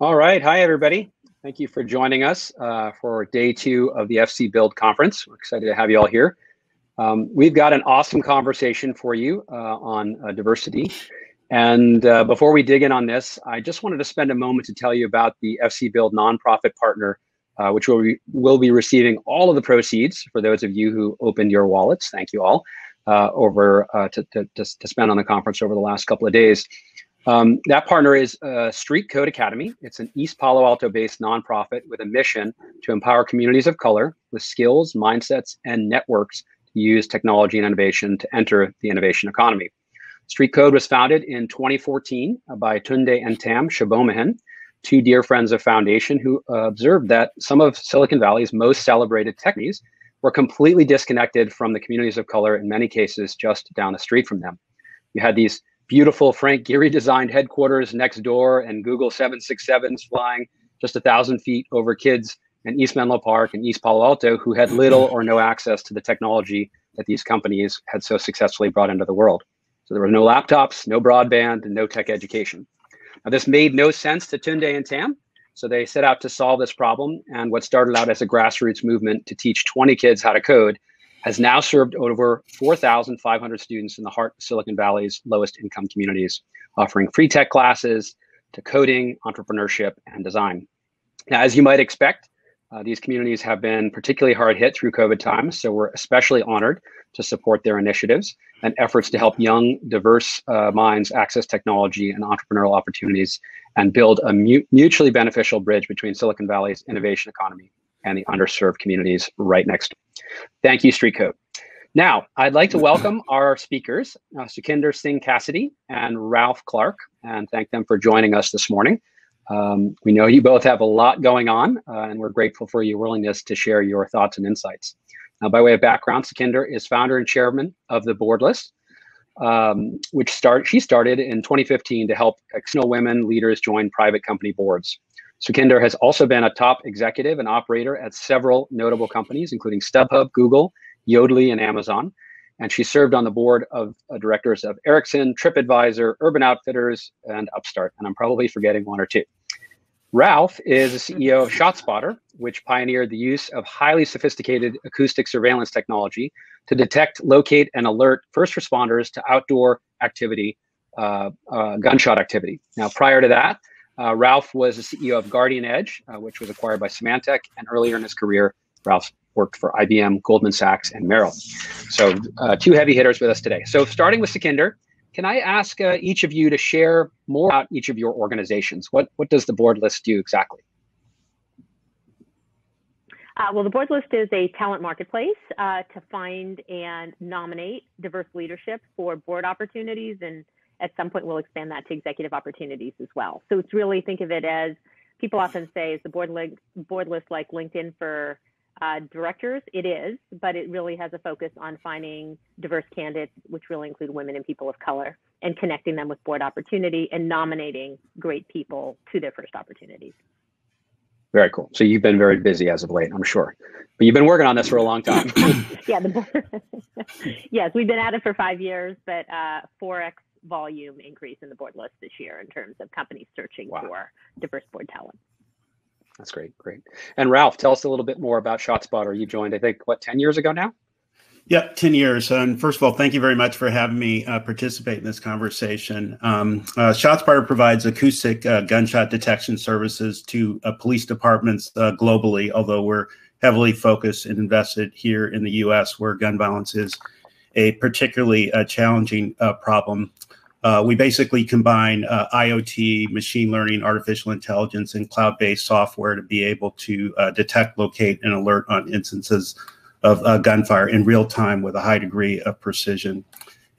All right. Hi, everybody. Thank you for joining us uh, for day two of the FC Build conference. We're excited to have you all here. Um, we've got an awesome conversation for you uh, on uh, diversity. And uh, before we dig in on this, I just wanted to spend a moment to tell you about the FC Build nonprofit partner, uh, which will, re- will be receiving all of the proceeds for those of you who opened your wallets. Thank you all uh, over to, to, to spend on the conference over the last couple of days. Um, that partner is uh, Street Code Academy. It's an East Palo Alto based nonprofit with a mission to empower communities of color with skills, mindsets, and networks to use technology and innovation to enter the innovation economy. Street Code was founded in 2014 by Tunde and Tam Sobomehin, two dear friends of Foundation who uh, observed that some of Silicon Valley's most celebrated techies were completely disconnected from the communities of color, in many cases, just down the street from them. You had these beautiful Frank Gehry designed headquarters next door and Google 767s flying just a thousand feet over kids in East Menlo Park and East Palo Alto who had little or no access to the technology that these companies had so successfully brought into the world. So there were no laptops, no broadband, and no tech education. Now, this made no sense to Tunde and Tam, so they set out to solve this problem. And what started out as a grassroots movement to teach 20 kids how to code has now served over 4,500 students in the heart of Silicon Valley's lowest income communities, offering free tech classes to coding, entrepreneurship, and design. Now, as you might expect, uh, these communities have been particularly hard hit through COVID times, so we're especially honored to support their initiatives and efforts to help young, diverse uh, minds access technology and entrepreneurial opportunities and build a mu- mutually beneficial bridge between Silicon Valley's innovation economy and the underserved communities right next. Thank you, Street Code. Now, I'd like to welcome our speakers, uh, Sukhinder Singh Cassidy and Ralph Clark, and thank them for joining us this morning. Um, we know you both have a lot going on, uh, and we're grateful for your willingness to share your thoughts and insights. Now, by way of background, Sukhinder is founder and chairman of the Board List, um, which start she started in 2015 to help exceptional women leaders join private company boards. Sukhinder has also been a top executive and operator at several notable companies, including StubHub, Google, Yodlee, and Amazon. And she served on the board of uh, directors of Ericsson, TripAdvisor, Urban Outfitters, and Upstart. And I'm probably forgetting one or two. Ralph is the CEO of ShotSpotter, which pioneered the use of highly sophisticated acoustic surveillance technology to detect, locate, and alert first responders to outdoor activity, uh, uh, gunshot activity. Now, prior to that, uh, Ralph was the CEO of Guardian Edge, uh, which was acquired by Symantec, and earlier in his career, Ralph worked for IBM, Goldman Sachs, and Merrill. So, uh, two heavy hitters with us today. So, starting with Sukhinder, can I ask uh, each of you to share more about each of your organizations? What what does the board list do exactly? Uh, well, the board list is a talent marketplace uh, to find and nominate diverse leadership for board opportunities and at some point we'll expand that to executive opportunities as well. So it's really think of it as people often say is the board link board list like LinkedIn for uh, directors. It is, but it really has a focus on finding diverse candidates, which really include women and people of color, and connecting them with board opportunity and nominating great people to their first opportunities. Very cool. So you've been very busy as of late, I'm sure. But you've been working on this for a long time. yeah. The, board. yes, we've been at it for five years, but uh, 4x volume increase in the board list this year in terms of companies searching wow. for diverse board talent. That's great, great. And Ralph, tell us a little bit more about ShotSpotter. You joined, I think, what, 10 years ago now? Yep, 10 years. And first of all, thank you very much for having me uh, participate in this conversation. Um, uh, ShotSpotter provides acoustic uh, gunshot detection services to uh, police departments uh, globally, although we're heavily focused and invested here in the US where gun violence is a particularly uh, challenging problem. Uh, we basically combine uh, IoT, machine learning, artificial intelligence, and cloud based software to be able to uh, detect, locate, and alert on instances of uh, gunfire in real time with a high degree of precision.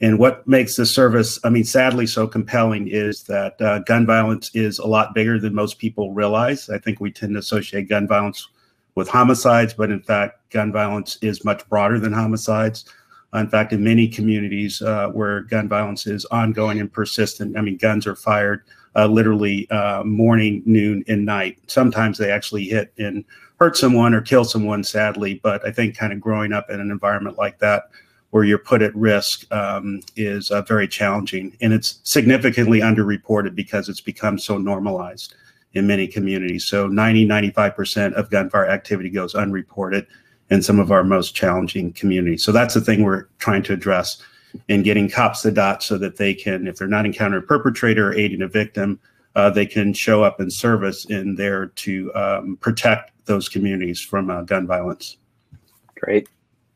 And what makes the service, I mean, sadly so compelling is that uh, gun violence is a lot bigger than most people realize. I think we tend to associate gun violence with homicides, but in fact, gun violence is much broader than homicides in fact, in many communities uh, where gun violence is ongoing and persistent, I mean, guns are fired uh, literally uh, morning, noon, and night. Sometimes they actually hit and hurt someone or kill someone, sadly. But I think kind of growing up in an environment like that, where you're put at risk, um, is uh, very challenging. And it's significantly underreported because it's become so normalized. in many communities. So 90, 95% of gunfire activity goes unreported in some of our most challenging communities. So that's the thing we're trying to address in getting cops the dot so that they can, if they're not encountering a perpetrator or aiding a victim, uh, they can show up in service in there to um, protect those communities from uh, gun violence. Great.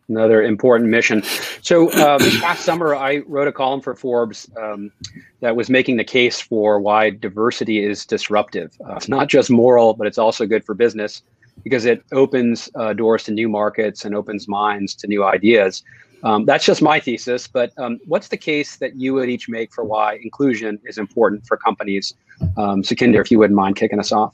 Another important mission. So this past summer, I wrote a column for Forbes um, that was making the case for why diversity is disruptive. Uh, it's not just moral, but it's also good for business because it opens uh, doors to new markets and opens minds to new ideas. Um, that's just my thesis, but um, what's the case that you would each make for why inclusion is important for companies? Um, Sukhinder, if you wouldn't mind kicking us off.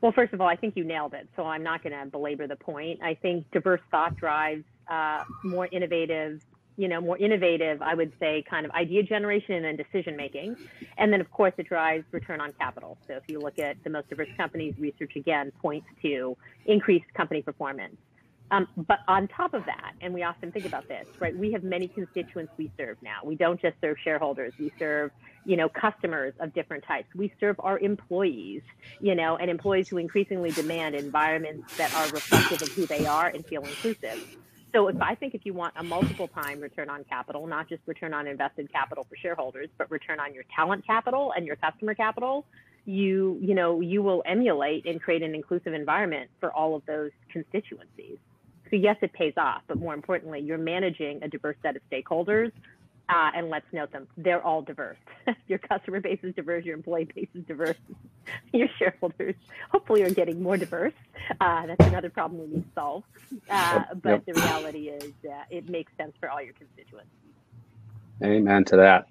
Well, first of all, I think you nailed it, so I'm not going to belabor the point. I think diverse thought drives uh, more innovative, you know, more innovative, I would say, kind of idea generation and decision making. And then, of course, it drives return on capital. So if you look at the most diverse companies, research again points to increased company performance. Um, but on top of that, and we often think about this, right? We have many constituents we serve now. We don't just serve shareholders. We serve, you know, customers of different types. We serve our employees, you know, and employees who increasingly demand environments that are reflective of who they are and feel inclusive. So if I think if you want a multiple time return on capital, not just return on invested capital for shareholders, but return on your talent capital and your customer capital, you, you know, you will emulate and create an inclusive environment for all of those constituencies. So yes, it pays off, but more importantly, you're managing a diverse set of stakeholders. Uh, and let's note them, they're all diverse. your customer base is diverse, your employee base is diverse, your shareholders hopefully are getting more diverse. Uh, that's another problem we need to solve. Uh, but yep. the reality is it makes sense for all your constituents. Amen to that.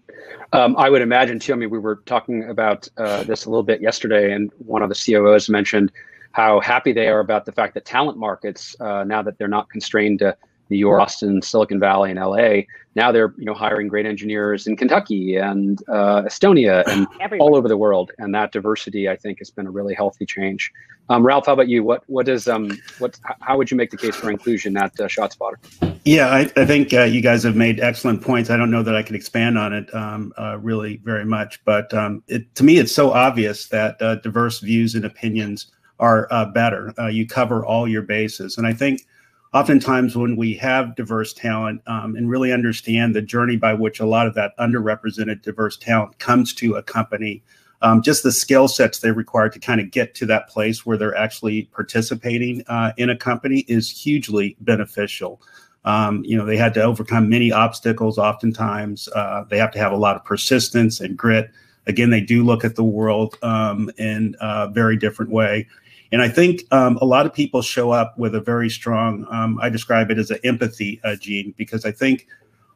Um, I would imagine too. I mean, we were talking about uh, this a little bit yesterday, and one of the COOs mentioned how happy they are about the fact that talent markets, uh, now that they're not constrained to New York, Austin, Silicon Valley, and LA, now they're you know hiring great engineers in Kentucky and uh, Estonia and Everywhere. all over the world. And that diversity, I think, has been a really healthy change. Um, Ralph, how about you? What what is um what how would you make the case for inclusion at uh, ShotSpotter? Yeah, I, I think uh, you guys have made excellent points. I don't know that I can expand on it um, uh, really very much, but um, it, to me, it's so obvious that uh, diverse views and opinions are uh, better. Uh, you cover all your bases. And I think oftentimes when we have diverse talent um, and really understand the journey by which a lot of that underrepresented diverse talent comes to a company, um, just the skill sets they require to kind of get to that place where they're actually participating uh, in a company is hugely beneficial. Um, you know, they had to overcome many obstacles. Oftentimes, uh, they have to have a lot of persistence and grit. Again, they do look at the world um, in a very different way. And I think um, a lot of people show up with a very strong, um, I describe it as an empathy uh, gene, because I think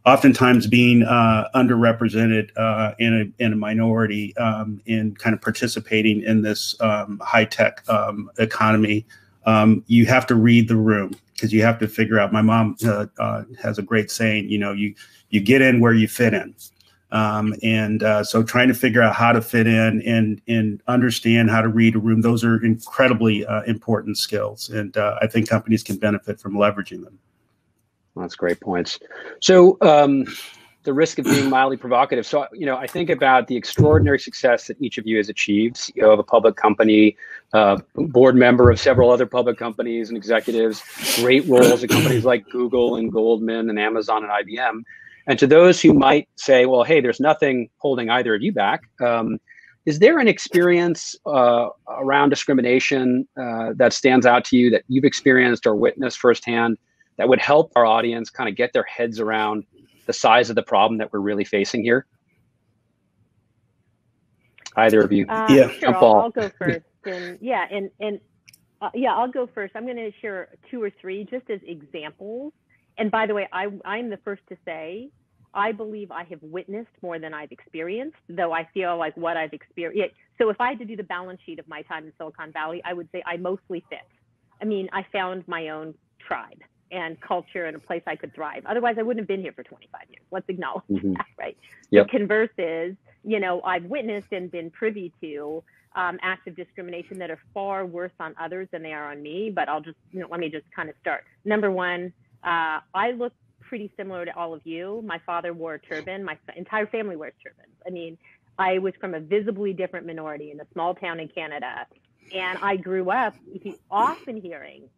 oftentimes being uh, underrepresented uh, in, a, in a minority um, in kind of participating in this um, high tech um, economy, um, you have to read the room because you have to figure out. My mom uh, uh, has a great saying, you know, you you get in where you fit in. Um, and uh, so trying to figure out how to fit in and and understand how to read a room those are incredibly uh, important skills. And uh, i think companies can benefit from leveraging them. That's great points. So um, the risk of being mildly provocative. So you know i think about the extraordinary success that each of you has achieved ceo of a public company uh, board member of several other public companies and executives great roles at companies like google and goldman and amazon and ibm and to those who might say, well, hey, there's nothing holding either of you back, um, is there an experience uh, around discrimination uh, that stands out to you that you've experienced or witnessed firsthand that would help our audience kind of get their heads around the size of the problem that we're really facing here? Either of you? Uh, yeah, sure. I'll, I'll, go first. and yeah, and and uh, yeah, I'll go first. I'm going to share two or three just as examples and by the way, I, I'm the first to say, I believe I have witnessed more than I've experienced, though I feel like what I've experienced. So if I had to do the balance sheet of my time in Silicon Valley, I would say I mostly fit. I mean, I found my own tribe and culture and a place I could thrive. Otherwise, I wouldn't have been here for 25 years. Let's acknowledge mm-hmm. that, right? Yep. The converse is, you know, I've witnessed and been privy to um, acts of discrimination that are far worse on others than they are on me. But I'll just, you know, let me just kind of start. Number one, uh, I look pretty similar to all of you. My father wore a turban. My entire family wears turbans. I mean, I was from a visibly different minority in a small town in Canada. And I grew up often hearing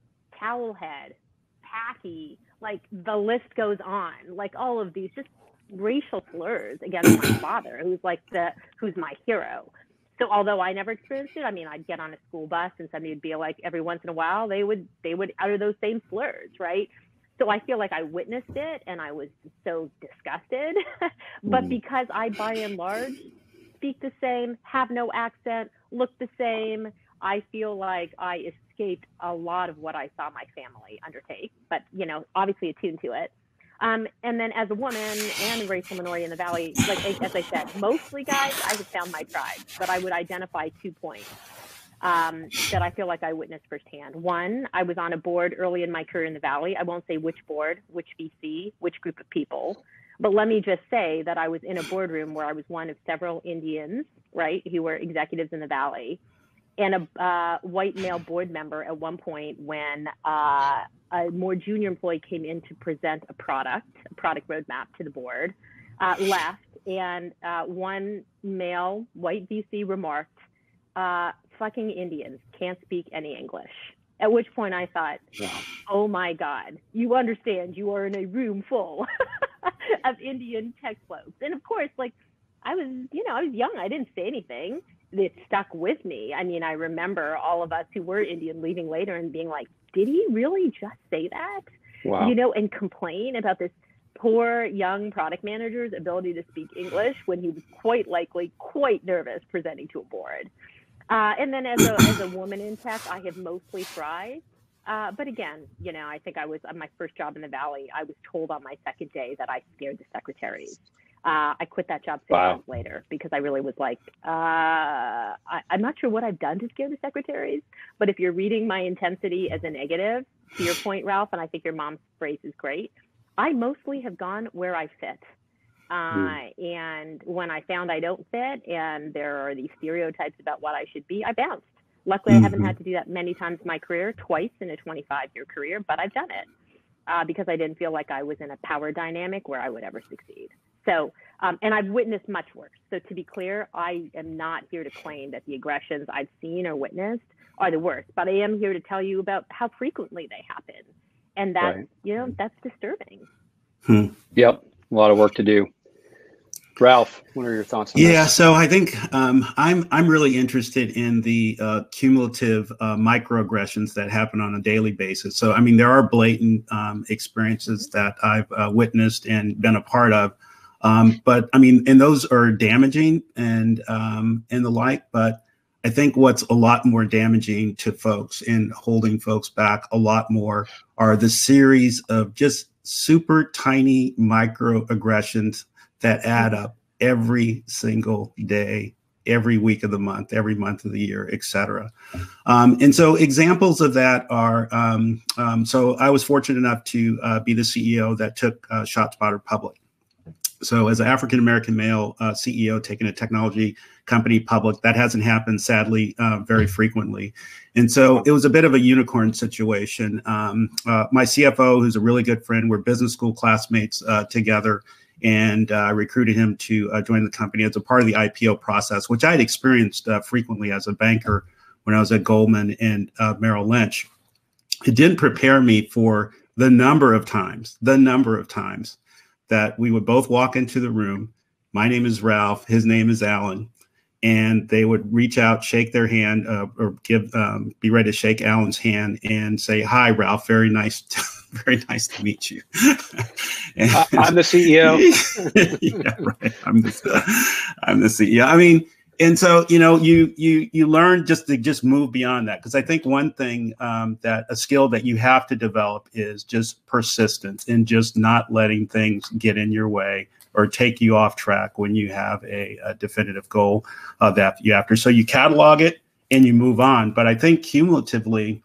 towelhead, packy, like the list goes on, like all of these just racial slurs against my father, who's like the who's my hero. So although I never experienced it, I mean, I'd get on a school bus and somebody would be like, every once in a while, they would they would utter those same slurs, right? So I feel like I witnessed it and I was so disgusted. but mm. because I, by and large, speak the same, have no accent, look the same, I feel like I escaped a lot of what I saw my family undertake. But you know, obviously attuned to it. Um, and then as a woman and a racial minority in the valley, like as I said, mostly guys, I have found my tribe, but I would identify two points um, that I feel like I witnessed firsthand. One, I was on a board early in my career in the valley. I won't say which board, which VC, which group of people, but let me just say that I was in a boardroom where I was one of several Indians, right, who were executives in the valley and a uh, white male board member at one point when uh, a more junior employee came in to present a product, a product roadmap to the board, uh, left, and uh, one male white VC remarked, uh, "Fucking Indians can't speak any English." At which point I thought, "Oh my God, you understand? You are in a room full of Indian tech folks." And of course, like I was, you know, I was young. I didn't say anything it stuck with me. I mean, I remember all of us who were Indian leaving later and being like, did he really just say that? Wow. You know, and complain about this poor young product manager's ability to speak English when he was quite likely quite nervous presenting to a board. Uh, and then as a, as a woman in tech, I have mostly thrived. Uh, but again, you know, I think I was on my first job in the Valley. I was told on my second day that I scared the secretaries uh, I quit that job six wow. months later because I really was like, uh, I, am not sure what I've done to scare the secretaries, but if you're reading my intensity as a negative, to your point, Ralph, and I think your mom's phrase is great, I mostly have gone where I fit. Uh, mm. And when I found I don't fit and there are these stereotypes about what I should be, I bounced. Luckily, mm-hmm. I haven't mm-hmm. had to do that many times in my career, twice in a 25 year career, but I've done it uh, because I didn't feel like I was in a power dynamic where I would ever succeed. So, um, and I've witnessed much worse. So to be clear, I am not here to claim that the aggressions I've seen or witnessed are the worst, but I am here to tell you about how frequently they happen. And that, right. you know, that's disturbing. Hmm. Yep. A lot of work to do. Ralph, what are your thoughts? yeah, this? so I think um, I'm I'm really interested in the uh, cumulative uh, microaggressions that happen on a daily basis. So I mean, there are blatant um, experiences that I've uh, witnessed and been a part of, um, but I mean, and those are damaging and um, and the like. But I think what's a lot more damaging to folks and holding folks back a lot more are the series of just super tiny microaggressions that add up every single day every week of the month, every month of the year, etc. Um, and so examples of that are, um, um, so I was fortunate enough to uh, be the CEO that took uh, ShotSpotter public. So, as an African American male uh, CEO taking a technology company public, that hasn't happened, sadly, uh, very frequently. And so, it was a bit of a unicorn situation. Um, uh, my CFO, who's a really good friend, we're business school classmates uh, together, and I uh, recruited him to uh, join the company as a part of the IPO process, which I had experienced frequently as a banker when I was at Goldman and Merrill Lynch. It didn't prepare me for the number of times, the number of times that we would both walk into the room. My name is Ralph. His name is Alan. And they would reach out, shake their hand, uh, or give, um, be ready to shake Alan's hand and say, "Hi, Ralph. Very nice, to, very nice to meet you." and, I'm the CEO. yeah, right. I'm the, I'm the CEO. I mean, and so you know you you you learn just to just move beyond that. Because i think one thing um, that a skill that you have to develop is just persistence and just not letting things get in your way or take you off track when you have a, a definitive goal uh, that you after. So you catalog it and you move on. But i think cumulatively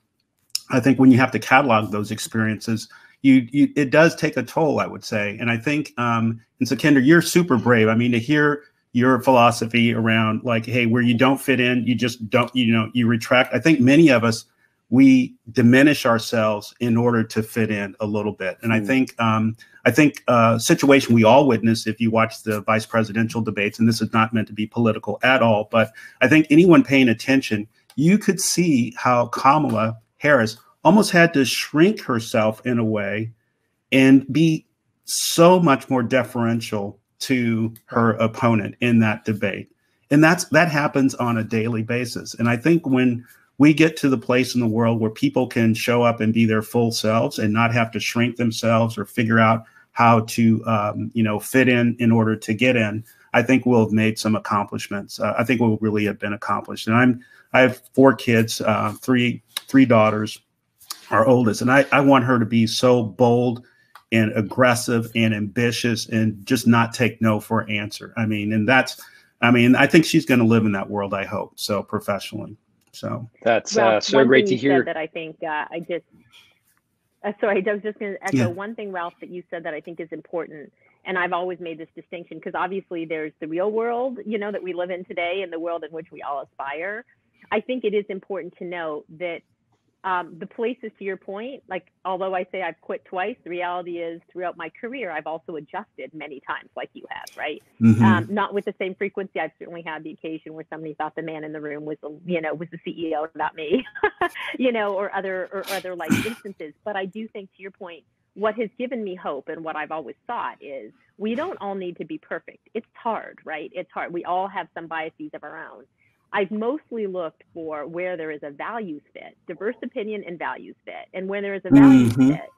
i think when you have to catalog those experiences you, you it does take a toll i would say. And i think um and so Sukhinder you're super brave. I mean to hear your philosophy around like, hey, where you don't fit in, you just don't, you know, you retract. I think many of us we diminish ourselves in order to fit in a little bit. And. I think um, I think a uh, situation we all witness if you watch the vice presidential debates, and this is not meant to be political at all, but I think anyone paying attention, you could see how Kamala Harris almost had to shrink herself in a way and be so much more deferential to her opponent in that debate. And that's that happens on a daily basis. And I think when we get to the place in the world where people can show up and be their full selves and not have to shrink themselves or figure out how to um, you know fit in in order to get in i think we'll have made some accomplishments uh, i think we'll really have been accomplished and i'm i have four kids uh, three three daughters our oldest and I, I want her to be so bold and aggressive and ambitious and just not take no for an answer i mean and that's i mean i think she's going to live in that world i hope so professionally so that's well, uh, so great to hear. That I think uh, I just uh, sorry, I was just going to echo yeah. one thing, Ralph, that you said that I think is important. And I've always made this distinction because obviously there's the real world, you know, that we live in today and the world in which we all aspire. I think it is important to note that um, the places to your point, like although I say I've quit twice, the reality is throughout my career I've also adjusted many times, like you have, right? Mm-hmm. Um, not with the same frequency. I've certainly had the occasion where somebody thought the man in the room was, the, you know, was the CEO, not me, you know, or other or other like instances. But I do think, to your point, what has given me hope and what I've always thought is we don't all need to be perfect. It's hard, right? It's hard. We all have some biases of our own. I've mostly looked for where there is a values fit, diverse opinion and values fit. And when there is a values mm-hmm. fit,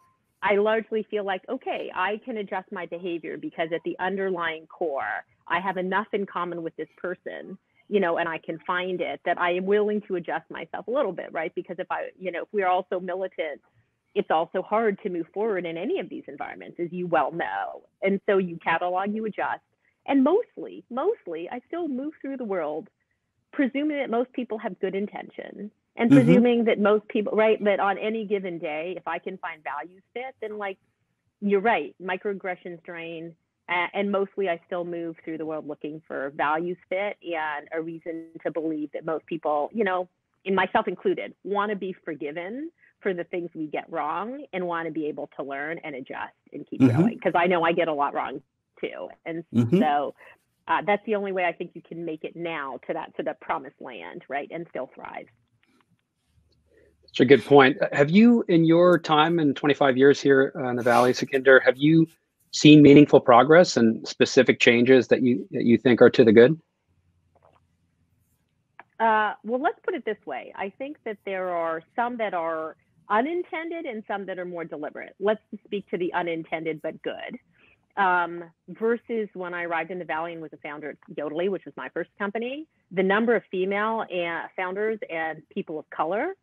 I largely feel like, okay, I can adjust my behavior because at the underlying core, I have enough in common with this person, you know, and I can find it that I am willing to adjust myself a little bit, right? Because if I, you know, if we're also militant, it's also hard to move forward in any of these environments, as you well know. And so you catalog, you adjust. And mostly, mostly, I still move through the world presuming that most people have good intention and mm-hmm. presuming that most people right that on any given day if i can find values fit then like you're right microaggressions drain uh, and mostly i still move through the world looking for values fit and a reason to believe that most people you know in myself included want to be forgiven for the things we get wrong and want to be able to learn and adjust and keep mm-hmm. going because i know i get a lot wrong too and mm-hmm. so uh, that's the only way I think you can make it now to that to the promised land, right, and still thrive. That's a good point. Have you, in your time in 25 years here in the Valley, Sukhinder, have you seen meaningful progress and specific changes that you that you think are to the good? Uh, well, let's put it this way. I think that there are some that are unintended and some that are more deliberate. Let's speak to the unintended but good um, versus when I arrived in the Valley and was a founder at Yodlee, which was my first company, the number of female and founders and people of color,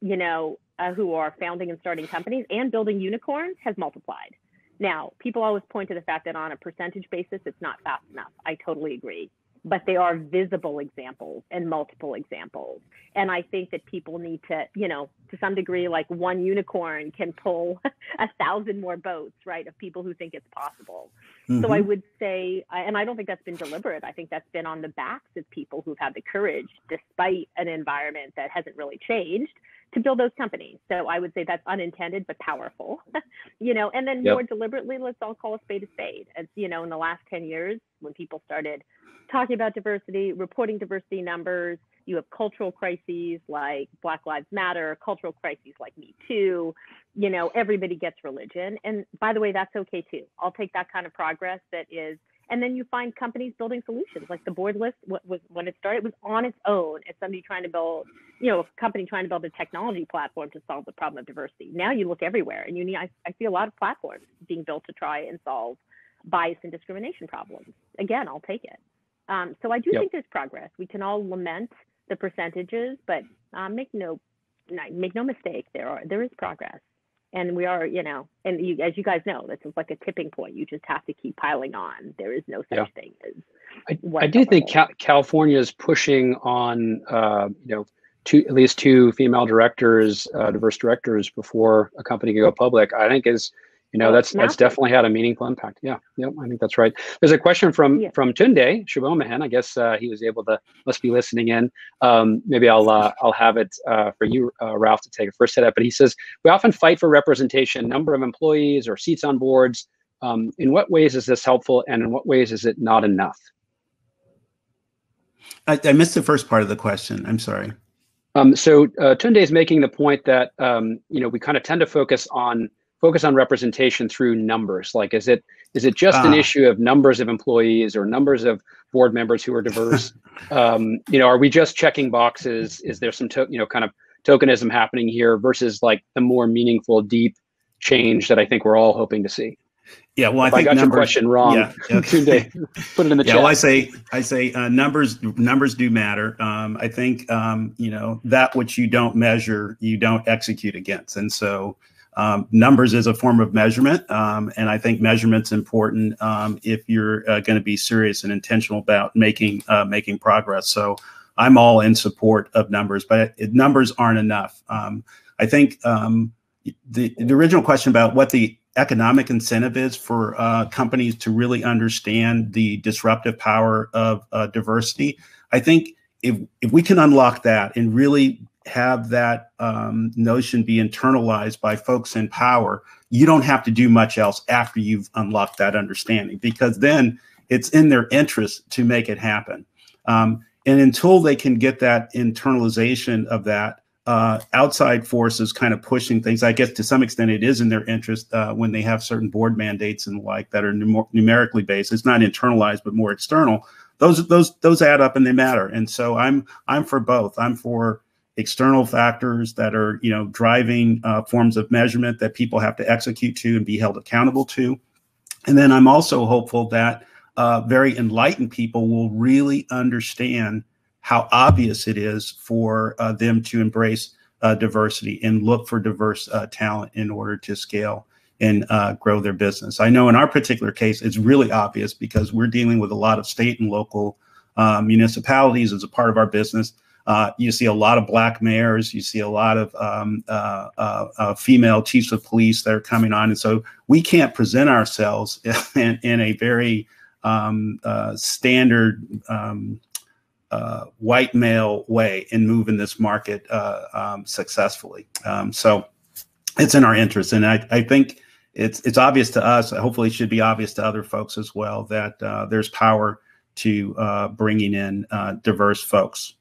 you know, uh, who are founding and starting companies and building unicorns has multiplied. Now, people always point to the fact that on a percentage basis, it's not fast enough. I totally agree but they are visible examples and multiple examples. And I think that people need to, you know, to some degree, like one unicorn can pull a thousand more boats, right, of people who think it's possible. Mm-hmm. So I mm-hmm. would say, and I don't think that's been deliberate. I think that's been on the backs of people who've had the courage, despite an environment that hasn't really changed, to build those companies. So I would say that's unintended but powerful, you know. And then yep. more deliberately, let's all call a spade a spade. As you know, in the last ten years, when people started talking about diversity, reporting diversity numbers. You have cultural crises like Black Lives Matter, cultural crises like Me Too. You know, everybody gets religion. And by the way, that's okay too. I'll take that kind of progress that is. And then you find companies building solutions like the board list was when it started was on its own as somebody trying to build, you know, a company trying to build a technology platform to solve the problem of diversity. Now you look everywhere and you need I, I see a lot of platforms being built to try and solve bias and discrimination problems. Again, I'll take it. Um, so I do yep. think there's progress. We can all lament the percentages, but um, make no make no mistake, there are there is progress, and we are you know, and you, as you guys know, this is like a tipping point. You just have to keep piling on. There is no such yeah. thing as. I, I do think California is pushing on uh, you know two at least two female directors, uh, diverse directors before a company can go public. I think is you know that's that's definitely had a meaningful impact. Yeah. Yep i think that's right. There's a question from yeah. from tunde Sobomehin. i guess uh, he was able to must be listening in. Um, maybe i'll uh, i'll have it uh, for you uh, ralph to take a first hit at but he says we often fight for representation number of employees or seats on boards. Um, in what ways is this helpful and in what ways is it not enough? I, I missed the first part of the question. I'm sorry. Um, so uh, Tunde is making the point that um, you know we kind of tend to focus on focus on representation through numbers. Like, is it is it just an ah. issue of numbers of employees or numbers of board members who are diverse? um, you know, are we just checking boxes? Is there some to, you know kind of tokenism happening here versus like the more meaningful, deep change that I think we're all hoping to see? Yeah, well, if I think I got numbers, your question wrong. Yeah, yeah. put it in the yeah, chat. well, I say I say uh, numbers numbers do matter. Um, I think um, you know that which you don't measure, you don't execute against, and so um, numbers is a form of measurement, um, and I think measurement's important um, if you're uh, going to be serious and intentional about making uh, making progress. So I'm all in support of numbers, but it, numbers aren't enough. Um, I think um, the the original question about what the economic incentive is for uh, companies to really understand the disruptive power of uh, diversity. I think if if we can unlock that and really have that um, notion be internalized by folks in power, you don't have to do much else after you've unlocked that understanding because then it's in their interest to make it happen. Um, and until they can get that internalization of that, uh, outside forces kind of pushing things, I guess to some extent it is in their interest uh, when they have certain board mandates and like that are numer- numerically based. It's not internalized, but more external. Those those those add up and they matter. And so I'm I'm for both. I'm for external factors that are you know driving uh, forms of measurement that people have to execute to and be held accountable to. And then i'm also hopeful that uh, very enlightened people will really understand how obvious it is for uh, them to embrace uh, diversity and look for diverse uh, talent in order to scale and uh, grow their business. I know in our particular case it's really obvious because we're dealing with a lot of state and local municipalities as a part of our business uh, you see a lot of black mayors. You see a lot of um, uh, uh, uh, female chiefs of police that are coming on, and so we can't present ourselves in, in a very um, uh, standard um, white male way and move in this market um, successfully. Um, so it's in our interest, and I, I, think it's it's obvious to us. Hopefully, it should be obvious to other folks as well that there's power to bringing in diverse folks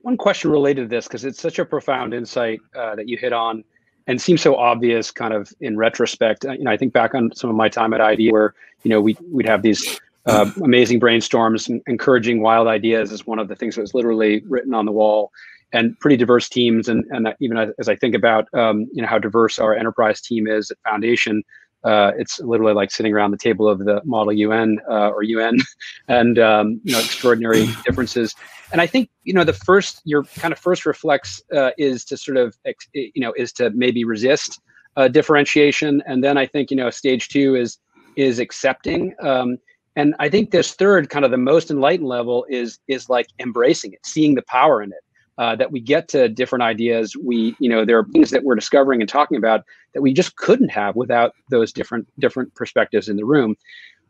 one question related to this because it's such a profound insight uh, that you hit on and seems so obvious kind of in retrospect. Uh, you know i think back on some of my time at IDEO where you know we, we'd have these uh, amazing brainstorms encouraging wild ideas is one of the things that was literally written on the wall and pretty diverse teams. And, and even as i think about um, you know how diverse our enterprise team is at foundation uh, it's literally like sitting around the table of the model UN uh, or UN, and um, you know extraordinary differences. And I think you know the first your kind of first reflex uh, is to sort of you know is to maybe resist uh, differentiation, and then I think you know stage two is is accepting. Um, and I think this third kind of the most enlightened level is is like embracing it, seeing the power in it uh, that we get to different ideas. We, you know, there are things that we're discovering and talking about that we just couldn't have without those different different perspectives in the room.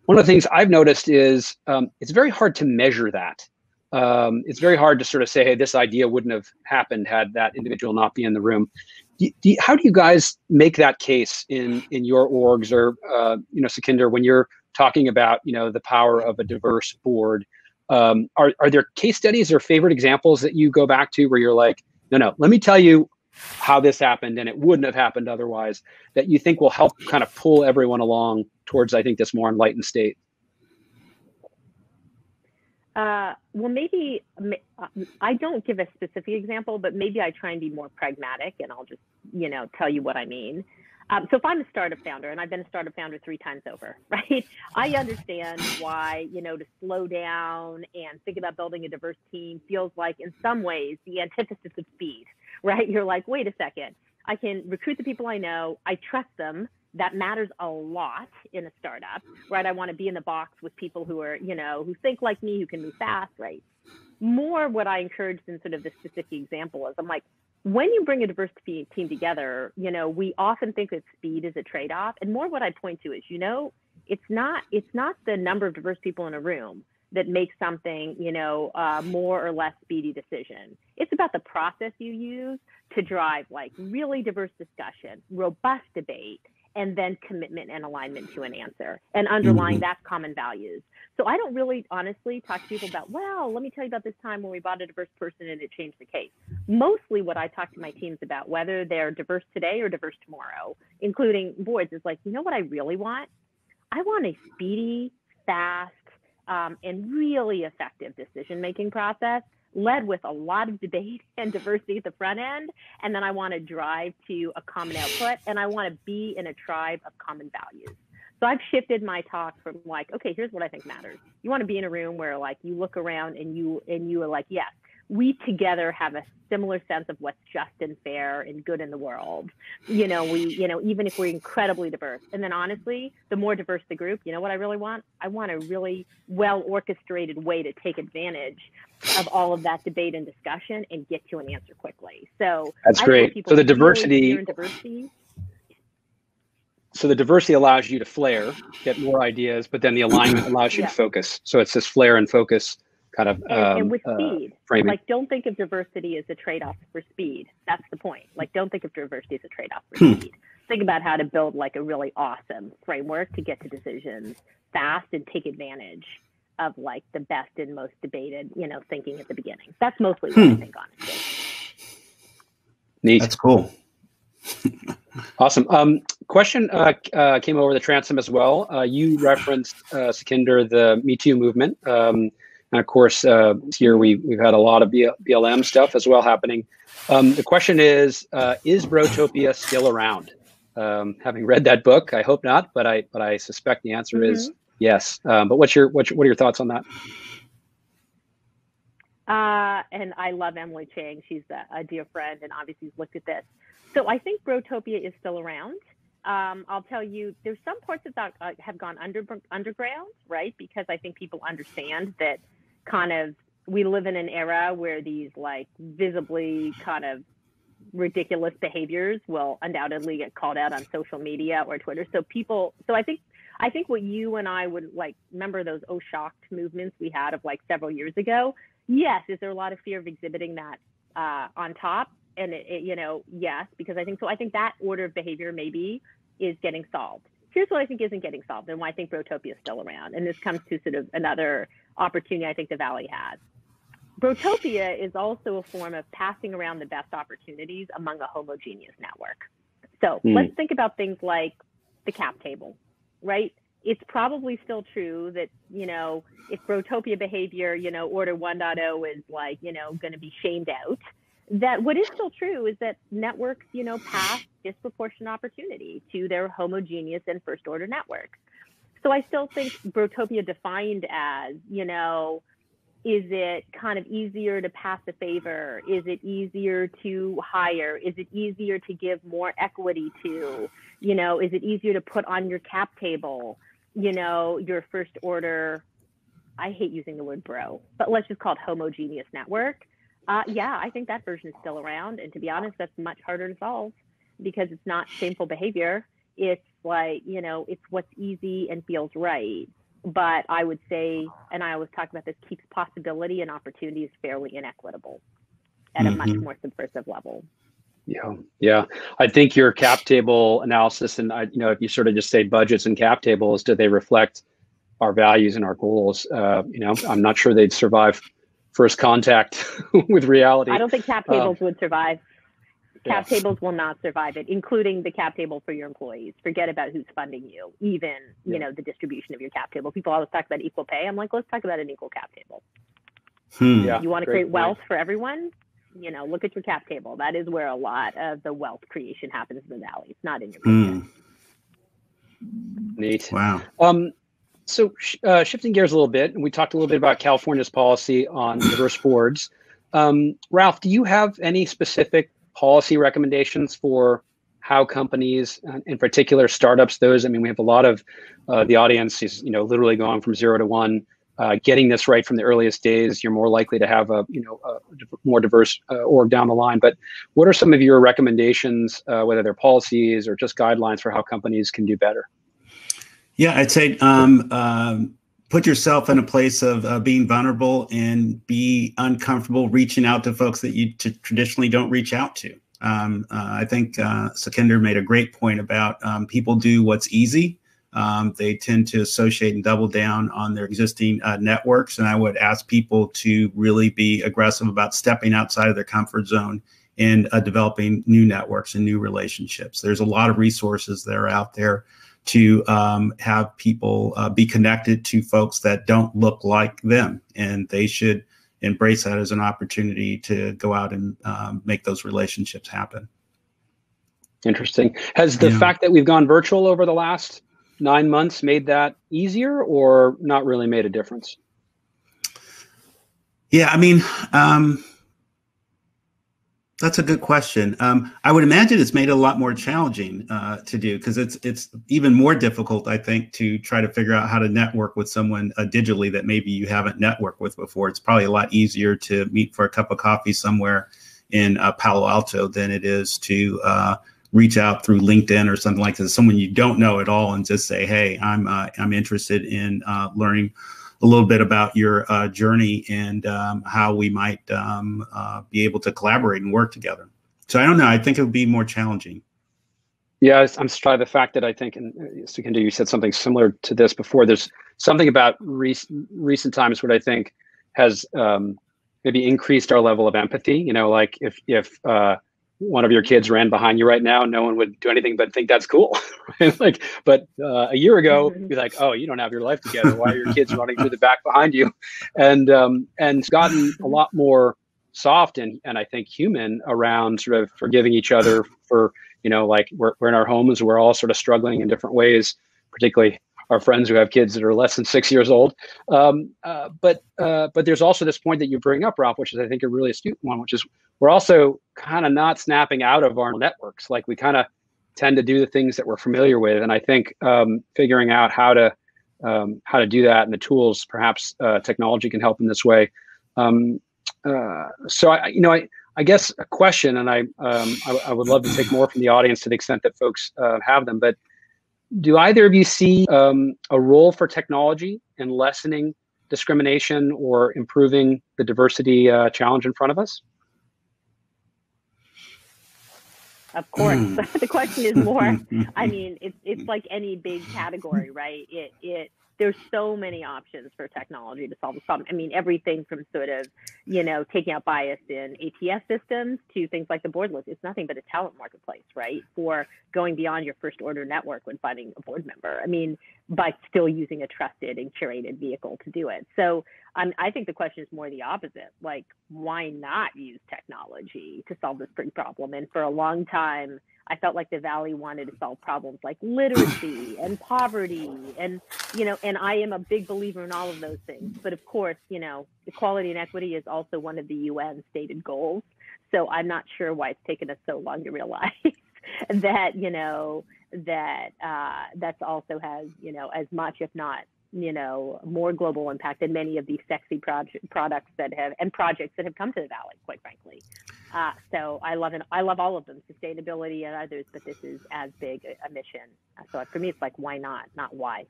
One of the things I've noticed is um, it's very hard to measure that. Um, it's very hard to sort of say, hey, this idea wouldn't have happened had that individual not be in the room. Do, do, how do you guys make that case in in your orgs or uh, you know, Sukhinder, when you're talking about you know the power of a diverse board? Um, are, are there case studies or favorite examples that you go back to where you're like, no, no, let me tell you how this happened and it wouldn't have happened otherwise that you think will help kind of pull everyone along towards, I think, this more enlightened state? Uh, well, maybe uh, I don't give a specific example, but maybe I try and be more pragmatic and I'll just, you know, tell you what I mean. Um, so if I'm a startup founder, and I've been a startup founder three times over, right? I understand why, you know, to slow down and think about building a diverse team feels like, in some ways, the antithesis of speed, right? You're like, wait a second, I can recruit the people I know, I trust them. That matters a lot in a startup, right? I want to be in the box with people who are, you know, who think like me, who can move fast, right? more what I encouraged in sort of the specific example is I'm like, when you bring a diverse team together, you know, we often think that speed is a trade-off. And more what I point to is, you know, it's not it's not the number of diverse people in a room that makes something, you know, uh, more or less speedy decision. It's about the process you use to drive like really diverse discussion, robust debate, and then commitment and alignment to an answer. And underlying mm-hmm. that common values. So I don't really honestly talk to people about, well, let me tell you about this time when we bought a diverse person and it changed the case. Mostly what I talk to my teams about, whether they're diverse today or diverse tomorrow, including boards, is like, you know what I really want? I want a speedy, fast, um, and really effective decision making process led with a lot of debate and diversity at the front end. And then I want to drive to a common output and I want to be in a tribe of common values. So I've shifted my talk from like, okay, here's what I think matters. You want to be in a room where like you look around and you and you are like, yes, we together have a similar sense of what's just and fair and good in the world. You know, we, you know, even if we're incredibly diverse. And then honestly, the more diverse the group, you know what I really want? I want a really well orchestrated way to take advantage of all of that debate and discussion and get to an answer quickly. So that's great. So the diversity, diversity so the diversity allows you to flare, get more ideas, but then the alignment allows you yeah. to focus. So it's this flare and focus kind of and, um, and with uh, speed. Uh, like, don't think of diversity as a trade-off for speed. That's the point. Like, don't think of diversity as a trade-off for hmm. speed. Think about how to build like a really awesome framework to get to decisions fast and take advantage of like the best and most debated, you know, thinking at the beginning. That's mostly what hmm. I think, honestly. Neat. That's cool. awesome. Um, question uh, uh, came over the transom as well. Uh, you referenced uh, Sukhinder the Me Too movement. Um, and of course, uh, here we, we've had a lot of BLM stuff as well happening. Um, the question is, uh, is Brotopia still around? Um, having read that book, I hope not, but I but I suspect the answer mm-hmm. is yes. Um, but what's your what's your, what are your thoughts on that? Uh, and I love Emily Chang. She's a, a, dear friend, and obviously has looked at this. So I think Brotopia is still around. Um, I'll tell you, there's some parts of that uh, have gone under underground, right? Because I think people understand that kind of we live in an era where these like visibly kind of ridiculous behaviors will undoubtedly get called out on social media or Twitter. So people, so I think, I think what you and I would like remember those oh shocked movements we had of like several years ago. Yes, is there a lot of fear of exhibiting that uh, on top? And it, it, you know, yes, because I think so. I think that order of behavior maybe is getting solved. Here's what I think isn't getting solved, and why I think Brotopia is still around. And this comes to sort of another opportunity I think the Valley has. Brotopia is also a form of passing around the best opportunities among a homogeneous network. So mm. let's think about things like the cap table, right? It's probably still true that, you know, if Brotopia behavior, you know, order 1.0 is like, you know, going to be shamed out, that what is still true is that networks, you know, pass disproportionate opportunity to their homogeneous and first order networks. So I still think Brotopia defined as, you know, is it kind of easier to pass a favor? Is it easier to hire? Is it easier to give more equity to? You know, is it easier to put on your cap table, you know, your first order? I hate using the word bro, but let's just call it homogeneous network. Uh, yeah, I think that version is still around. And to be honest, that's much harder to solve because it's not shameful behavior. It's like, you know, it's what's easy and feels right. But I would say, and I always talk about this, keeps possibility and opportunities fairly inequitable at mm-hmm. a much mm-hmm. more subversive level. Yeah, yeah. I think your cap table analysis, and I, you know, if you sort of just say budgets and cap tables, do they reflect our values and our goals? Uh, you know, I'm not sure they'd survive first contact with reality. I don't think cap tables um, would survive cap yes. tables will not survive it, including the cap table for your employees. Forget about who's funding you, even you yeah. know the distribution of your cap table. People always talk about equal pay. I'm like, let's talk about an equal cap table. Hmm. Yeah, you want to create point. wealth for everyone? You know, look at your cap table. That is where a lot of the wealth creation happens in the valley. It's not in your hmm. Neat. Wow. Um, so uh, shifting gears a little bit, and we talked a little bit about California's policy on diverse boards. Um, Ralph, do you have any specific policy recommendations for how companies, in particular startups, those, I mean, we have a lot of uh, the audience is, you know, literally going from zero to one. uh, getting this right from the earliest days, you're more likely to have a you know a more diverse uh, org down the line. But what are some of your recommendations, uh, whether they're policies or just guidelines for how companies can do better? Yeah, I'd say um, um, put yourself in a place of uh, being vulnerable and be uncomfortable reaching out to folks that you t- traditionally don't reach out to. Um, uh, I think uh, made a great point about um, people do what's easy um, they tend to associate and double down on their existing uh, networks. And I would ask people to really be aggressive about stepping outside of their comfort zone and uh, developing new networks and new relationships. There's a lot of resources that are out there to um, have people uh, be connected to folks that don't look like them. And they should embrace that as an opportunity to go out and um, make those relationships happen. Interesting. Has the yeah. fact that we've gone virtual over the last nine months made that easier or not really made a difference? Yeah, I mean, um, that's a good question. Um, I would imagine it's made it a lot more challenging uh, to do because it's it's even more difficult, I think, to try to figure out how to network with someone uh, digitally that maybe you haven't networked with before. It's probably a lot easier to meet for a cup of coffee somewhere in uh, Palo Alto than it is to uh, reach out through LinkedIn or something like that, someone you don't know at all, and just say, "Hey, I'm uh, I'm interested in uh, learning a little bit about your uh, journey and um, how we might um, uh, be able to collaborate and work together." So I don't know. I think it would be more challenging. Yeah, I'm struck by the fact that I think, and uh, Sukhinder, you said something similar to this before. There's something about recent recent times what I think has um, maybe increased our level of empathy. You know, like if if uh, one of your kids ran behind you right now, no one would do anything but think that's cool. like, but uh, a year ago, be like, oh, you don't have your life together. Why are your kids running through the back behind you? And um, and it's gotten a lot more soft and and I think human around sort of forgiving each other for you know like we're we're in our homes, we're all sort of struggling in different ways, particularly our friends who have kids that are less than six years old. Um, uh, but uh, but there's also this point that you bring up, Ralph, which is I think a really astute one, which is we're also kind of not snapping out of our networks. Like we kind of tend to do the things that we're familiar with, and I think um, figuring out how to um, how to do that and the tools, perhaps uh, technology can help in this way. Um, uh, so I, you know, I. I guess a question, and I, um, I, I would love to take more from the audience to the extent that folks uh, have them. But do either of you see um, a role for technology in lessening discrimination or improving the diversity uh, challenge in front of us? Of course. the question is more, I mean, it's, it's like any big category, right? It, it, there's so many options for technology to solve the problem. I mean, everything from sort of, you know, taking out bias in ATS systems to things like the board list. It's nothing but a talent marketplace, right? For going beyond your first order network when finding a board member. I mean, by still using a trusted and curated vehicle to do it. So um, I think the question is more the opposite. Like, why not use technology to solve this big problem? And for a long time, I felt like the Valley wanted to solve problems like literacy and poverty and you know and I am a big believer in all of those things. But of course you know equality and equity is also one of the UN stated goals. So I'm not sure why it's taken us so long to realize that you know that uh, that's also has you know as much if not you know more global impact than many of these sexy project products that have and projects that have come to the valley quite frankly uh, so I love it. I love all of them, sustainability and others, but this is as big a, mission. So for me, it's like, why not? Not why.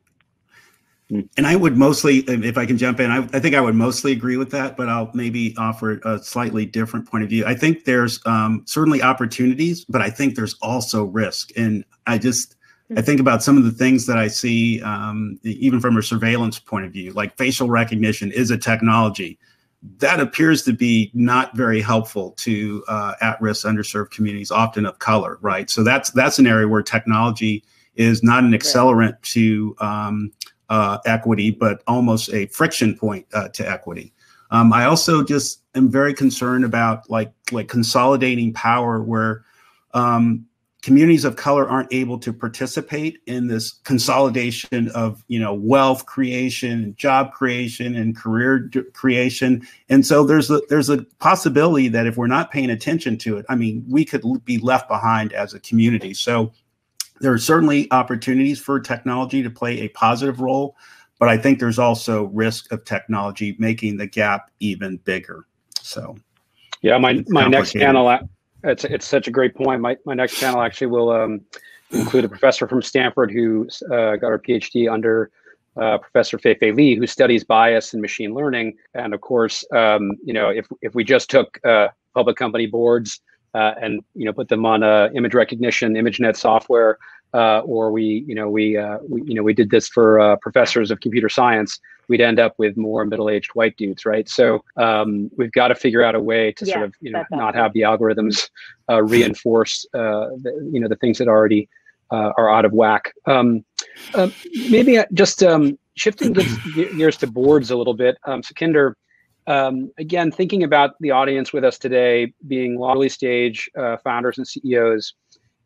And I would mostly, if I can jump in, I, I, think I would mostly agree with that, but I'll maybe offer a slightly different point of view. I think there's um, certainly opportunities, but I think there's also risk. And I just, I think about some of the things that I see, um, even from a surveillance point of view, like facial recognition is a technology that appears to be not very helpful to uh, at-risk underserved communities often of color right? So that's that's an area where technology is not an accelerant to um, uh, equity but almost a friction point uh, to equity. Um, i also just am very concerned about like like consolidating power where um, communities of color aren't able to participate in this consolidation of you know wealth creation job creation and career creation. And so there's a there's a possibility that if we're not paying attention to it i mean we could be left behind as a community. So there are certainly opportunities for technology to play a positive role but I think there's also risk of technology making the gap even bigger. So, yeah, my my next panel, it's it's such a great point. My my next panel actually will um, include a professor from Stanford who uh, got her PhD under uh, Professor Fei-Fei Li, who studies bias in machine learning. And of course, um, you know, if if we just took uh, public company boards uh, and you know put them on uh, image recognition, ImageNet software, uh, or we you know we, uh, we you know we did this for uh, professors of computer science, we'd end up with more middle-aged white dudes, right? So um, we've got to figure out a way to yeah, sort of you know not have the algorithms uh, reinforce the, you know the things that already are out of whack. Um, maybe just um, shifting gears to boards a little bit. Um, Sukhinder, um, again, thinking about the audience with us today being early stage uh, founders and CEOs,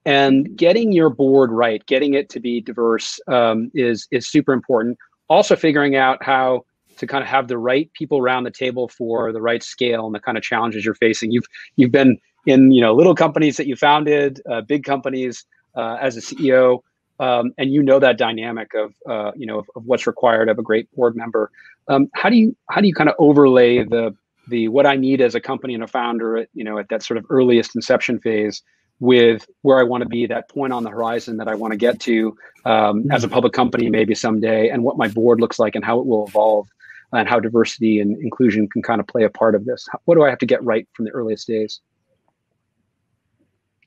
and getting your board right, getting it to be diverse um, is is super important. Also, figuring out how to kind of have the right people around the table for the right scale and the kind of challenges you're facing. You've you've been in you know little companies that you founded, uh, big companies uh, as a CEO um, and you know that dynamic of uh, you know of, of, what's required of a great board member. Um, how do you how do you kind of overlay the the what I need as a company and a founder at you know at that sort of earliest inception phase with where I want to be, that point on the horizon that I want to get to um, as a public company maybe someday, and what my board looks like and how it will evolve, and how diversity and inclusion can kind of play a part of this. What do I have to get right from the earliest days?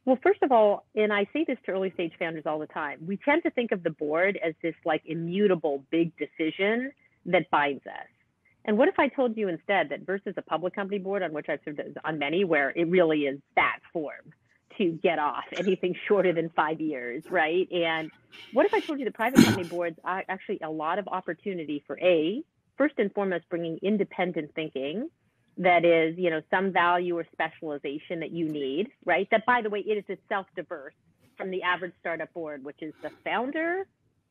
Well, first of all, and I say this to early stage founders all the time, we tend to think of the board as this like immutable big decision that binds us. And what if I told you instead that versus a public company board on which I've served on many, where it really is that form to get off anything shorter than five years, right? And what if I told you the private company boards are actually a lot of opportunity for A, first and foremost, bringing independent thinking that is, you know, some value or specialization that you need, right? That, by the way, it is itself diverse from the average startup board, which is the founder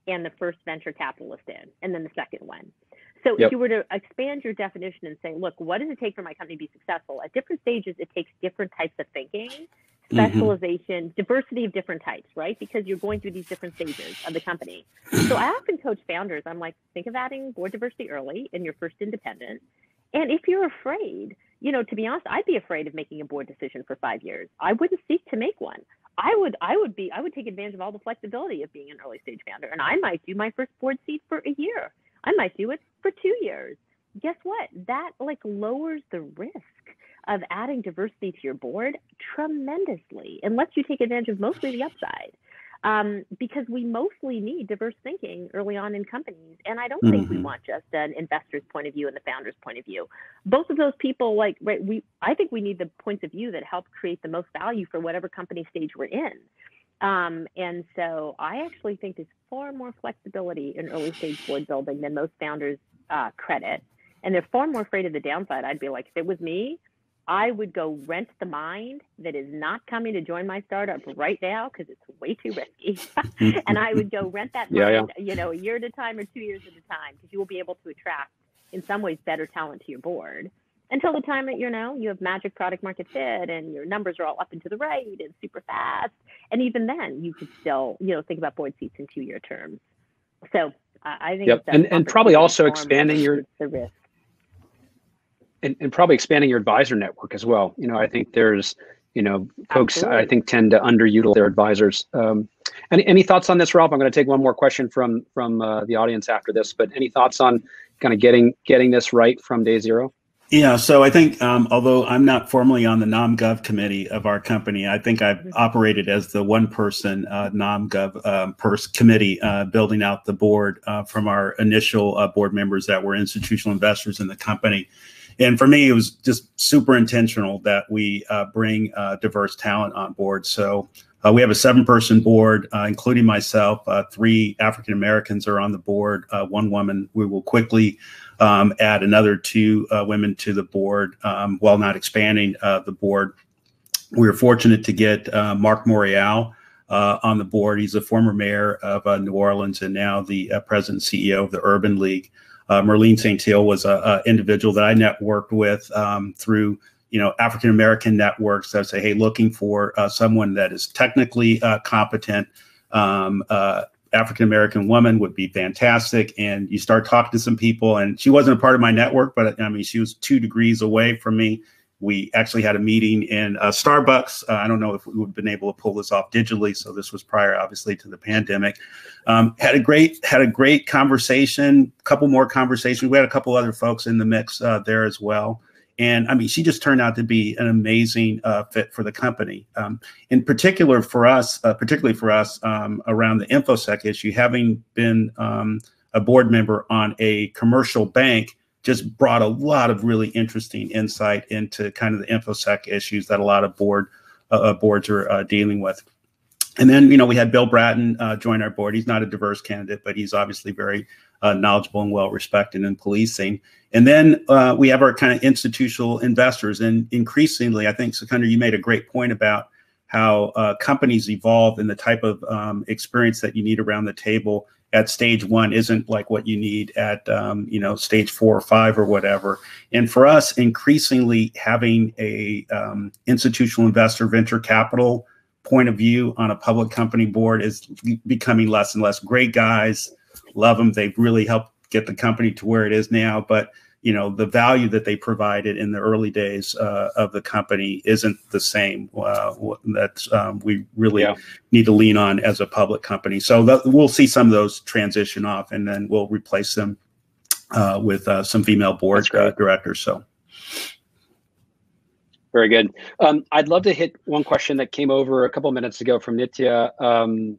and the first venture capitalist in, and then the second one. So yep. if you were to expand your definition and say, look, what does it take for my company to be successful? At different stages, it takes different types of thinking. Specialization, mm-hmm. diversity of different types, right? Because you're going through these different stages of the company. So I often coach founders. I'm like, think of adding board diversity early in your first independent and if you're afraid, you know, to be honest, I'd be afraid of making a board decision for five years. I wouldn't seek to make one. I would, I would be, I would take advantage of all the flexibility of being an early stage founder, and I might do my first board seat for a year. I might do it for two years. Guess what? That like lowers the risk of adding diversity to your board tremendously and lets you take advantage of mostly the upside um, because we mostly need diverse thinking early on in companies. And I don't mm-hmm. think we mm-hmm. want just an investor's point of view and the founder's point of view. Both of those people, like, right, we, I think we need the points of view that help create the most value for whatever company stage we're in. Um, and so I actually think there's far more flexibility in early stage board building than most founders uh, credit. And they're far more afraid of the downside. I'd be like, if it was me, I would go rent the mind that is not coming to join my startup right now because it's way too risky. and I would go rent that yeah, mind, yeah. you know, a year at a time or two years at a time because you will be able to attract, in some ways, better talent to your board until the time that you know you have magic product market fit and your numbers are all up and to the right and super fast. And even then, you could still, you know, think about board seats in two-year terms. So I think, yep. and and probably also expanding your the risk and, and probably expanding your advisor network as well. You know, I think there's, you know, folks Absolutely. I think tend to underutilize their advisors. Um, any any thoughts on this, Ralph? I'm going to take one more question from from uh, the audience after this. But any thoughts on kind of getting getting this right from day zero? Yeah, so I think um, although I'm not formally on the NomGov committee of our company, I think I've mm-hmm. operated as the one person uh, NomGov um, pers- committee uh, building out the board uh, from our initial uh, board members that were institutional investors in the company. And for me, it was just super intentional that we uh, bring uh, diverse talent on board. So uh, we have a seven person board, uh, including myself. Uh, three African Americans are on the board, uh, one woman. We will quickly um, add another two women to the board um, while not expanding the board. We were fortunate to get Marc Morial. on the board, he's a former mayor of New Orleans and now the president and CEO of the Urban League. Uh, Merline Saintil was a, individual that I networked with um, through you know African American networks that say, hey, looking for uh, someone that is technically uh, competent, um, uh, African American woman would be fantastic. And you start talking to some people, and she wasn't a part of my network, but I mean, she was two degrees away from me. We actually had a meeting in uh, Starbucks. Uh, I don't know if we would have been able to pull this off digitally, so this was prior, obviously, to the pandemic. Um, had a great had a great conversation. Couple more conversations. We had a couple other folks in the mix uh, there as well. And I mean, she just turned out to be an amazing uh, fit for the company. Um, in particular, for us, uh, particularly for us um, around the infosec issue, having been um, a board member on a commercial bank, just brought a lot of really interesting insight into kind of the infosec issues that a lot of board uh, uh boards are uh, dealing with. And then, you know, we had Bill Bratton uh, join our board. He's not a diverse candidate, but he's obviously very knowledgeable and well respected in policing. And then uh, we have our kind of institutional investors. And increasingly, I think, Sukhinder, you made a great point about how uh, companies evolve and the type of um, experience that you need around the table at stage one isn't like what you need at um, you know stage four or five or whatever. And for us increasingly having a um, institutional investor venture capital point of view on a public company board is becoming less and less. Great guys love them they've really helped get the company to where it is now but you know the value that they provided in the early days uh, of the company isn't the same uh, that um, we really yeah. need to lean on as a public company. So that, we'll see some of those transition off and then we'll replace them uh, with uh, some female board uh, directors so. Very good. Um, i'd love to hit one question that came over a couple minutes ago from nitya um,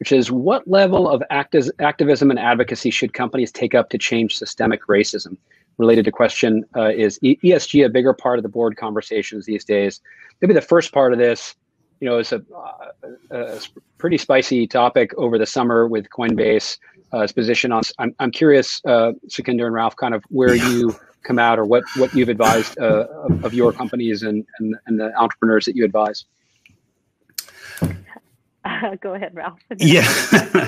which is what level of activism and advocacy should companies take up to change systemic racism related to question uh, is ESG a bigger part of the board conversations these days? Maybe the first part of this, you know, is a, a, a pretty spicy topic over the summer with Coinbase. Uh, its position on. I'm, I'm curious, uh, Sukhinder and Ralph, kind of where yeah. you come out or what what you've advised uh, of, of, your companies and, and and the entrepreneurs that you advise. Uh, go ahead, Ralph. yeah,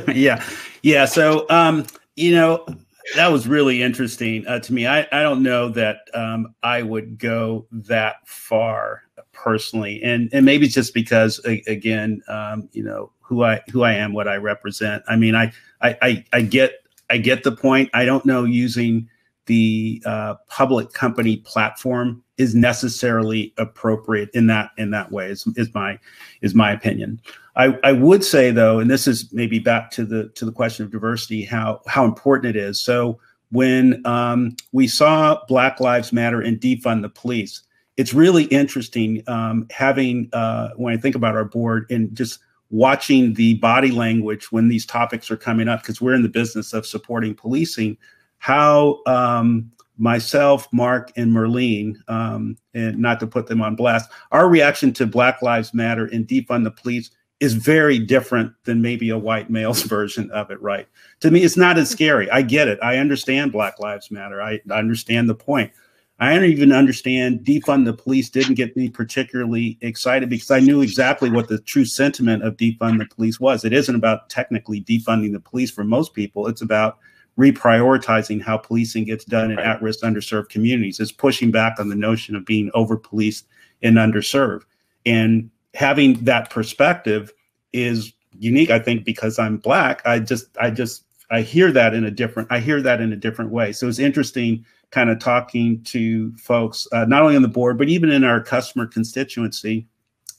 yeah, yeah. So, um, you know, that was really interesting uh, to me. I, I don't know that um, I would go that far personally, and and maybe just because again, um, you know who I who I am, what I represent. I mean, I I I, I get I get the point. I don't know using the uh, public company platform is necessarily appropriate in that in that way. Is, is my is my opinion. I, I would say though, and this is maybe back to the to the question of diversity, how how important it is. So when um, we saw Black Lives Matter and defund the police, it's really interesting um, having uh, when I think about our board and just watching the body language when these topics are coming up because we're in the business of supporting policing. How um, myself, Marc, and Merline, um, and not to put them on blast, our reaction to Black Lives Matter and defund the police is very different than maybe a white male's version of it, right? To me, it's not as scary. I get it. I understand Black Lives Matter. I, I understand the point. I don't even understand defund the police didn't get me particularly excited because I knew exactly what the true sentiment of defund the police was. It isn't about technically defunding the police for most people. It's about reprioritizing how policing gets done in right. at-risk underserved communities. It's pushing back on the notion of being over-policed and underserved. And having that perspective is unique i think because i'm black i just i just i hear that in a different i hear that in a different way so it's interesting kind of talking to folks uh, not only on the board but even in our customer constituency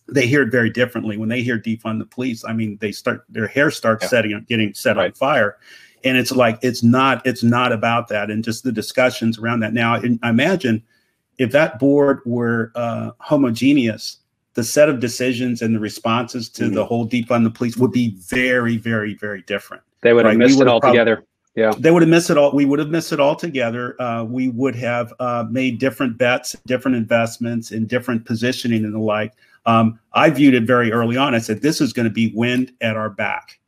they hear it very differently when they hear defund the police i mean they start their hair starts yeah. setting getting set right. on fire and it's like it's not it's not about that and just the discussions around that now i imagine if that board were uh, homogeneous the set of decisions and the responses to mm-hmm. the whole defund the police would be very, very, very different. They would have right? missed it altogether. Probably, yeah, they would have missed it all. We would have missed it altogether. Uh, we would have uh, made different bets, different investments, and different positioning and the like. Um, I viewed it very early on. I said, "This is going to be wind at our back."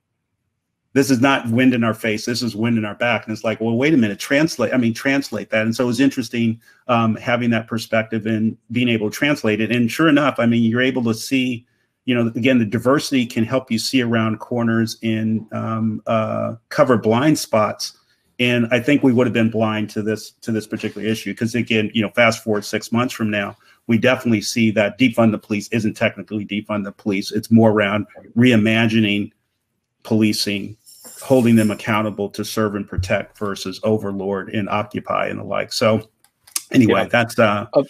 This is not wind in our face this is wind in our back. And it's like well wait a minute translate i mean translate that. And so it was interesting um, having that perspective and being able to translate it. And sure enough i mean you're able to see you know again the diversity can help you see around corners and um, uh, cover blind spots. And i think we would have been blind to this to this particular issue. Because again you know fast forward six months from now we definitely see that defund the police isn't technically defund the police. It's more around reimagining policing holding them accountable to serve and protect versus overlord and occupy and the like. So anyway, yeah. that's uh, of,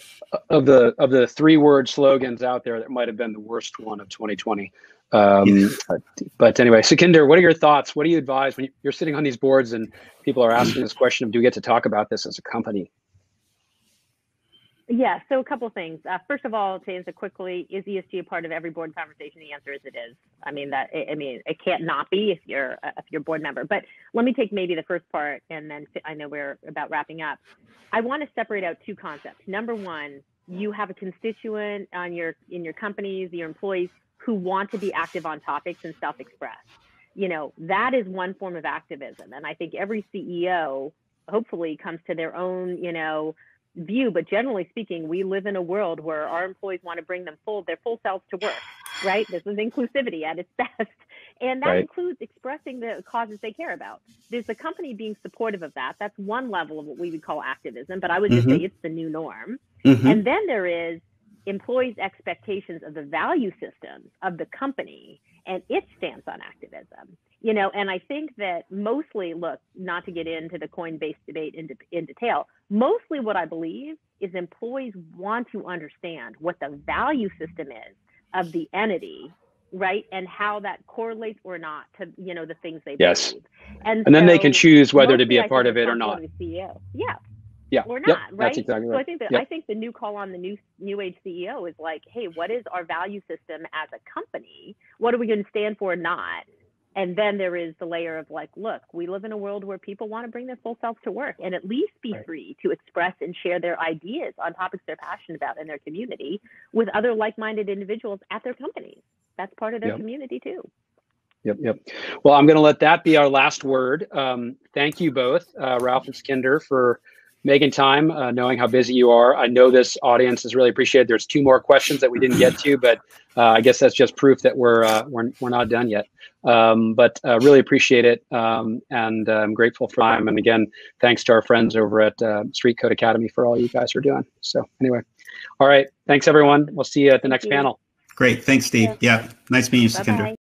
of the of the three word slogans out there that might have been the worst one of 2020. Um, but, but, anyway, Sukhinder, what are your thoughts? What do you advise when you're sitting on these boards and people are asking this question of, do we get to talk about this as a company? Yeah, so a couple things. Uh, first of all, to answer quickly, is ESG a part of every board conversation? The answer is it is. I mean that. I mean it can't not be if you're if you're a board member. But let me take maybe the first part, and then I know we're about wrapping up. I want to separate out two concepts. Number one, you have a constituent on your in your companies, your employees who want to be active on topics and self-express. You know that is one form of activism, and I think every CEO hopefully comes to their own you know view, but generally speaking, we live in a world where our employees want to bring them full their full selves to work, right? This is inclusivity at its best. And that right. includes expressing the causes they care about. There's the company being supportive of that. That's one level of what we would call activism, but I would just mm-hmm. say it's the new norm. Mm-hmm. And then there is employees' expectations of the value systems of the company and its stance on activism you know and i think that mostly look not to get into the coinbase debate in, in detail mostly what i believe is employees want to understand what the value system is of the entity right? And how that correlates or not to you know the things they yes. believe. And, and then they can choose whether to be a part of it or not CEO. yeah. Yeah. Or not yep, right? exactly right. so i think that yep. i think the new call on the new new age ceo is like hey what is our value system as a company? What are we going to stand for or not and then there is the layer of like look we live in a world where people want to bring their full selves to work and at least be right. free to express and share their ideas on topics they're passionate about in their community with other like-minded individuals at their companies that's part of their yep. community too Yep, yep. Well, I'm going to let that be our last word. Um, thank you both, uh, Ralph and Sukhinder, for making time, uh, knowing how busy you are. I know this audience is really appreciated. There's two more questions that we didn't get to, but uh, I guess that's just proof that we're uh, we're, we're not done yet. Um, but uh, really appreciate it, um, and uh, I'm grateful for time. And again, thanks to our friends over at uh, Street Code Academy for all you guys are doing. So anyway, all right, thanks everyone. We'll see you at the next panel. Great, thanks, Steve. Yeah, nice meeting you, Sukhinder.